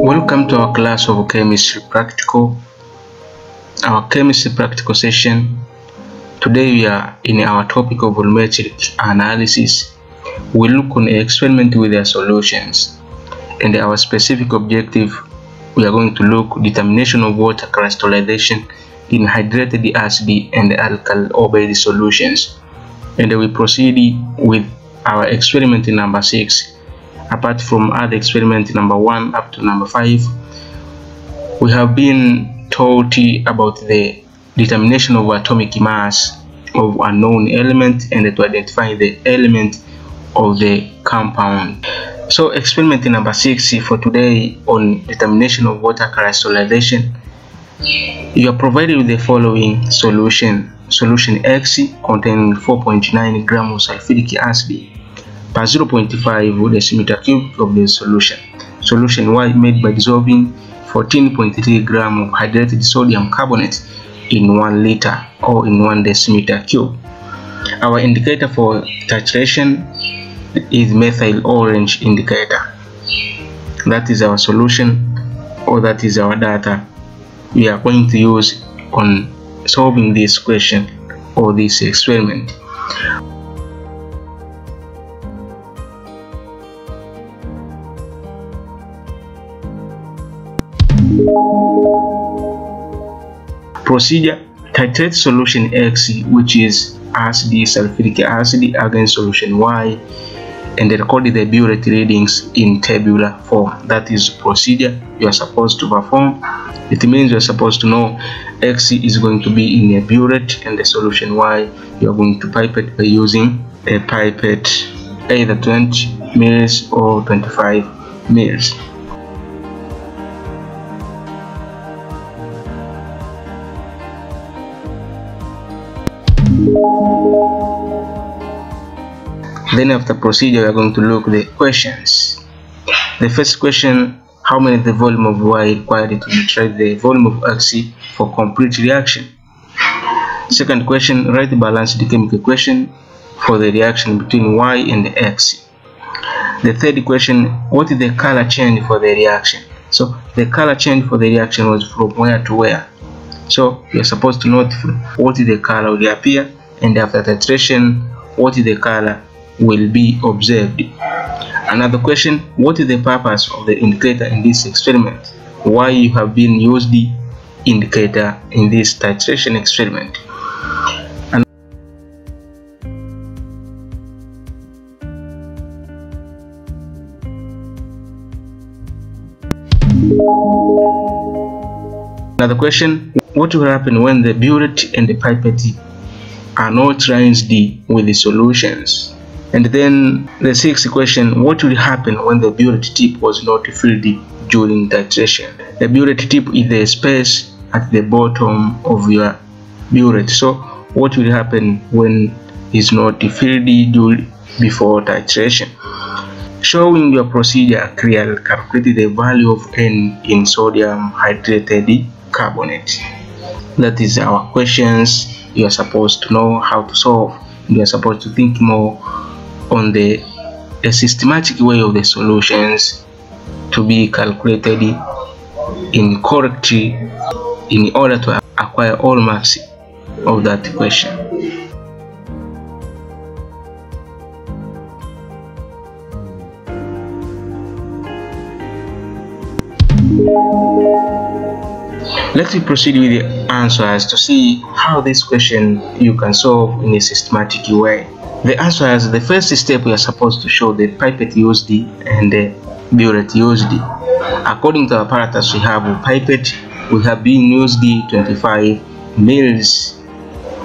Welcome to our class of chemistry practical, our chemistry practical session. Today we are in our topic of volumetric analysis. We look on an experiment with their solutions and our specific objective we are going to look determination of water crystallization in hydrated acid and alkali or base solutions and we proceed with our experiment in number six. Apart from other experiment number one up to number five we have been taught about the determination of atomic mass of a known element and to identify the element of the compound. So experiment number six for today on determination of water crystallization. You are provided with the following solution. Solution X containing 4.9 gram of sulfuric acid per 0.5 decimeter cube of the solution. Solution Y made by dissolving 14.3 gram of hydrated sodium carbonate in 1 liter or in 1 decimeter cube. Our indicator for titration is methyl orange indicator. That is our solution or that is our data we are going to use on solving this question or this experiment. Procedure titrate solution X which is acid sulfuric acid against solution Y and record the burette readings in tabular form. That is procedure you are supposed to perform. It means you are supposed to know X is going to be in a burette and the solution Y you are going to pipette by using a pipette either 20 mils or 25 mils. Then after procedure, we are going to look the questions. The first question, how many the volume of Y required to neutralize the volume of X for complete reaction? Second question, write the balanced chemical equation for the reaction between Y and X. The third question, what is the color change for the reaction? So the color change for the reaction was from where to where. So you're supposed to note what is the color will appear and after titration, what is the color will be observed. Another question, what is the purpose of the indicator in this experiment? Why you have been used the indicator in this titration experiment? Another question, what will happen when the burette and the pipette are not rinsed with the solutions? And then the sixth question, what will happen when the burette tip was not filled during titration? The burette tip is the space at the bottom of your burette. So what will happen when it's not filled before titration? Showing your procedure clearly, calculate the value of N in sodium hydrated carbonate. That is our questions. You are supposed to know how to solve. You are supposed to think more on the a systematic way of the solutions to be calculated in correctly in order to acquire all marks of that question. Let's proceed with the answers to see how this question you can solve in a systematic way. The answer is the first step we are supposed to show the pipette used and the burette used. According to apparatus we have pipette, we have been used 25 mils.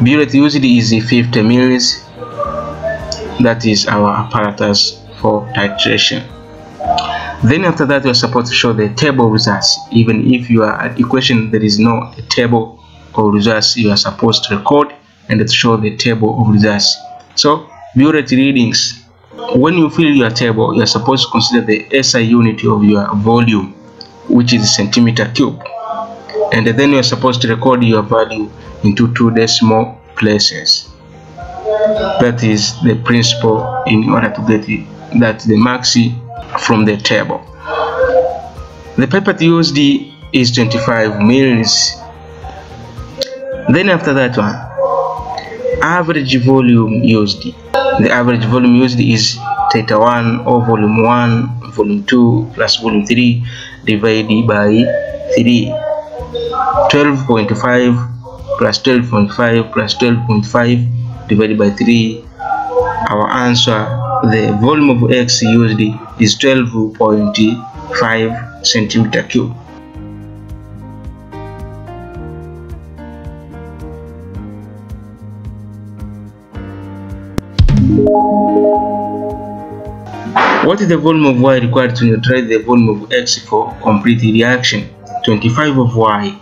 Burette used is 50 mils. That is our apparatus for titration. Then after that we are supposed to show the table results. Even if you are at equation there is no table of results you are supposed to record and show the table of results. So burette readings. When you fill your table, you are supposed to consider the SI unit of your volume, which is centimeter cube. And then you are supposed to record your value into two decimal places. That is the principle in order to get that the maxi from the table. The pipette used is 25 mils. Then after that one, average volume used. The average volume used is theta 1 or volume 1, volume 2 plus volume 3 divided by 3. 12.5 plus 12.5 plus 12.5 divided by 3 our answer the volume of x used is 12.5 centimeter cube What is the volume of y required to neutralize the volume of x for complete reaction? 25 of y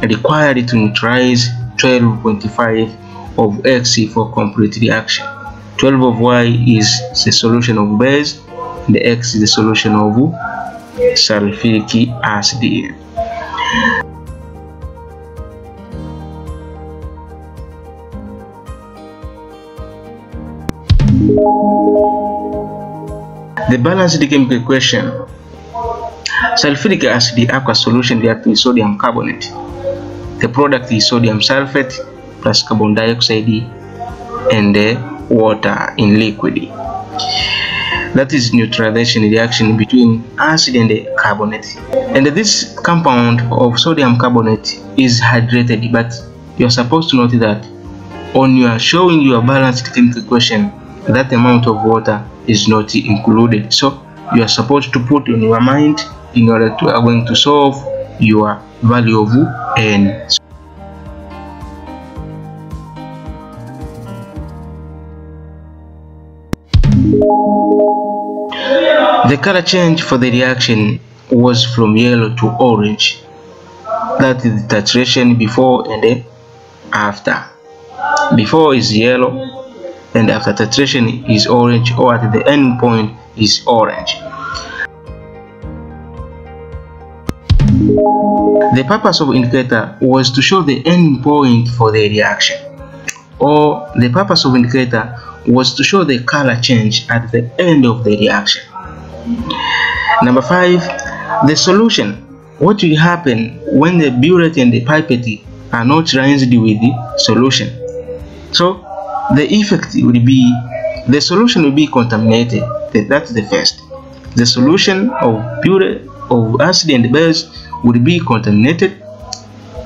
required to neutralize 12.5 of x for complete reaction. 12 of y is the solution of base and x is the solution of sulfuric acid. The balanced chemical equation sulfuric acid aqueous solution react with sodium carbonate. The product is sodium sulfate plus carbon dioxide and the water in liquid. That is neutralization reaction between acid and carbonate. And this compound of sodium carbonate is hydrated, but you are supposed to note that when you are showing your balanced chemical equation, that amount of water is not included. So you are supposed to put in your mind in order to are going to solve your value of n. The color change for the reaction was from yellow to orange. That is the titration before and after. Before is yellow and after titration is orange or at the end point is orange. The purpose of indicator was to show the end point for the reaction or the purpose of indicator was to show the color change at the end of the reaction. Number five, the solution. What will happen when the burette and the pipette are not rinsed with the solution? So the effect will be the solution will be contaminated. That's the first. The solution of pure of acid and base will be contaminated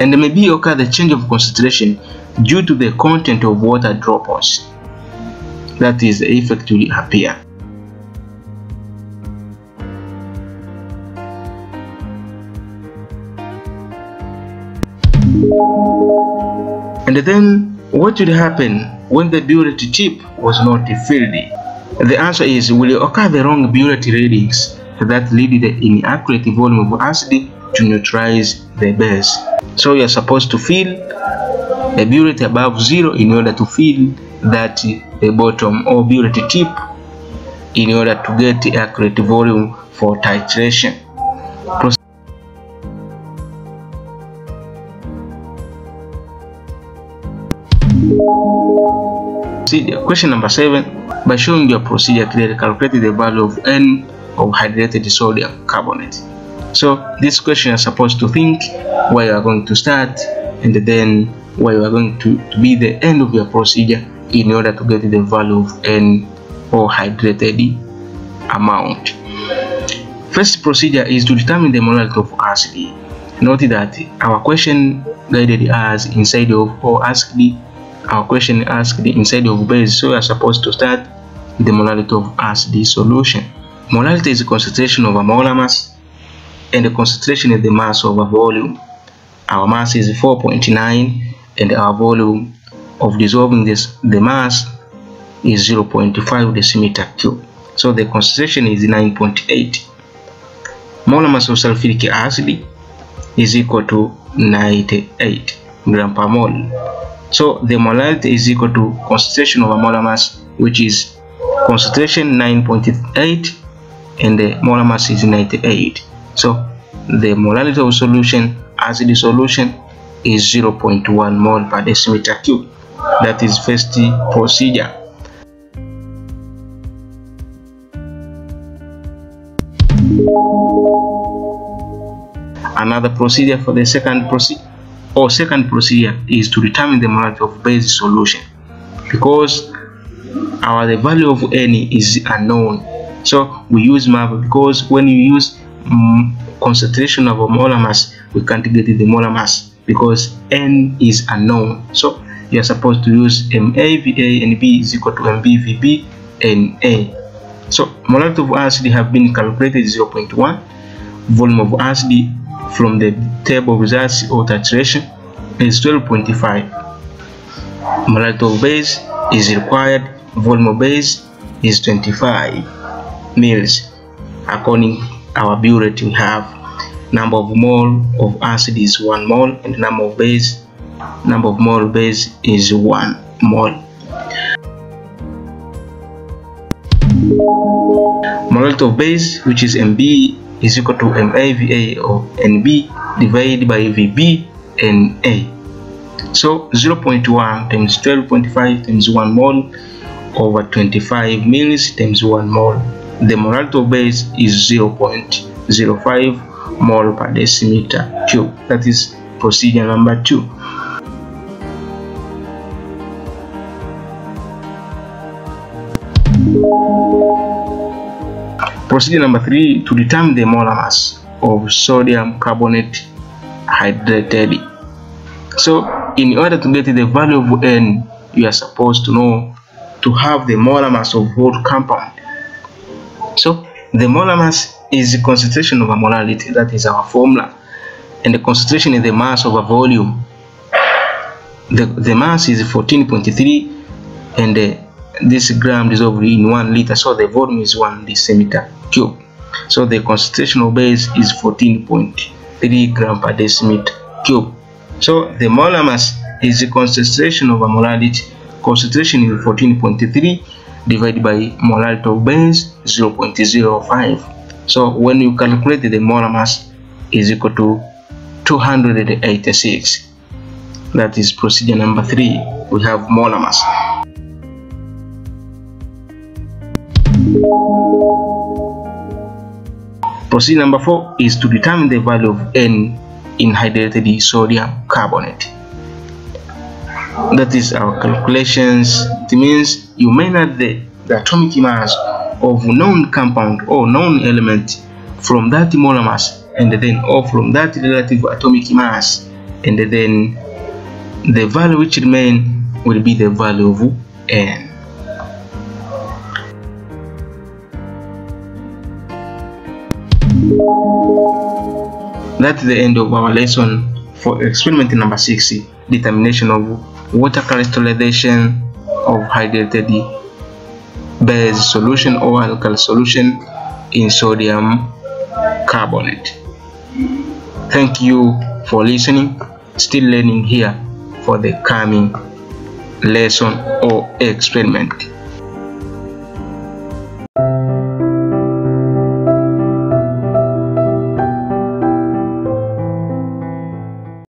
and may be occur the change of concentration due to the content of water droplets. That is the effect will appear. And then what would happen when the burette tip was not filled? The answer is will occur the wrong burette readings that lead the inaccurate volume of acid to neutralize the base. So you are supposed to fill a burette above zero in order to fill that the bottom or burette tip in order to get accurate volume for titration. Question number seven. By showing your procedure clearly, calculate the value of N of hydrated sodium carbonate. So this question is supposed to think where you are going to start and then where you are going to, to be the end of your procedure in order to get the value of N or hydrated amount. First procedure is to determine the molarity of acid. Note that our question guided us inside of or asked our question asked inside of base so we are supposed to start the molarity of acid solution. Molarity is the concentration of a molar mass and the concentration is the mass of a volume. Our mass is 4.9 and our volume of dissolving this the mass is 0.5 decimeter cube. So the concentration is 9.8 molar mass of sulfuric acid is equal to 98 gram per mole so the molality is equal to concentration over molar mass, which is concentration 9.8 and the molar mass is 98. So the molality of solution as the solution is 0.1 mole per decimeter cube. That is first procedure. Another procedure for the second procedure or second procedure is to determine the molarity of base solution. Because our the value of n is unknown. So we use MAP because when you use um, concentration of a molar mass we can't get the molar mass because n is unknown. So you are supposed to use MAVA and B is equal to MBVB and A. So molarity of acid have been calculated 0.1 volume of acid from the table of results or titration is 12.5 molarity of base is required volume of base is 25 mils according our burette we have. Number of mole of acid is 1 mole and number of base number of mole base is 1 mole. Of base which is mb is equal to MAVA or NB divided by VB and A. So 0.1 times 12.5 times 1 mole over 25 mils times 1 mole. The molarity of base is 0.05 mole per decimeter cube. That is procedure number 2. Procedure number 3 to determine the molar mass of sodium carbonate hydrated. So in order to get the value of N, you are supposed to know to have the molar mass of whole compound. So the molar mass is the concentration of a molarity, that is our formula. And the concentration is the mass of a volume. The, the mass is 14.3 and the, this gram dissolved in 1 liter, so the volume is 1 decimeter cube. So the concentration of base is 14.3 gram per decimeter cube. So the molar mass is the concentration of a molarity. Concentration is 14.3 divided by molarity of base 0.05 so when you calculate the molar mass is equal to 286 that is procedure number three. We have molar mass procedure number four is to determine the value of n in hydrated sodium carbonate. That is our calculations. It means you measure the, the atomic mass of known compound or known element from that molar mass and then or from that relative atomic mass and then the value which remain will be the value of n that's the end of our lesson for experiment number 60 determination of water crystallization of hydrated base solution or alkali solution in sodium carbonate. Thank you for listening. Still learning here for the coming lesson or experiment.